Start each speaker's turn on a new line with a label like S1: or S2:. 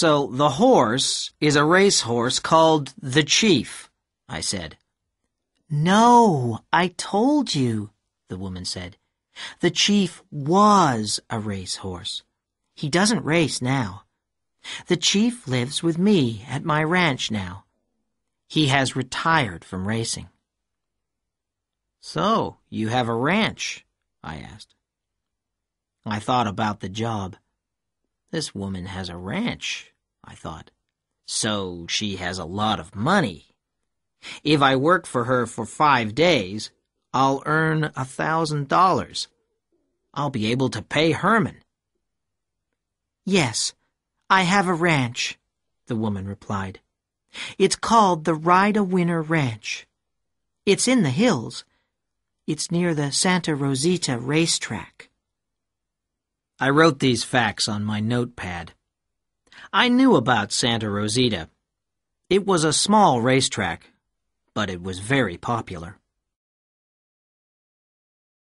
S1: So the horse is a racehorse called the Chief, I said.
S2: No, I told you, the woman said. The chief was a racehorse. He doesn't race now. The chief lives with me at my ranch now. He has retired from racing.
S1: So, you have a ranch? I asked. I thought about the job. This woman has a ranch, I thought. So she has a lot of money. If I work for her for five days, I'll earn a thousand dollars. I'll be able to pay Herman.
S2: Yes, I have a ranch, the woman replied. It's called the Ride-A-Winner Ranch. It's in the hills. It's near the Santa Rosita racetrack.
S1: I wrote these facts on my notepad. I knew about Santa Rosita. It was a small racetrack, but it was very popular.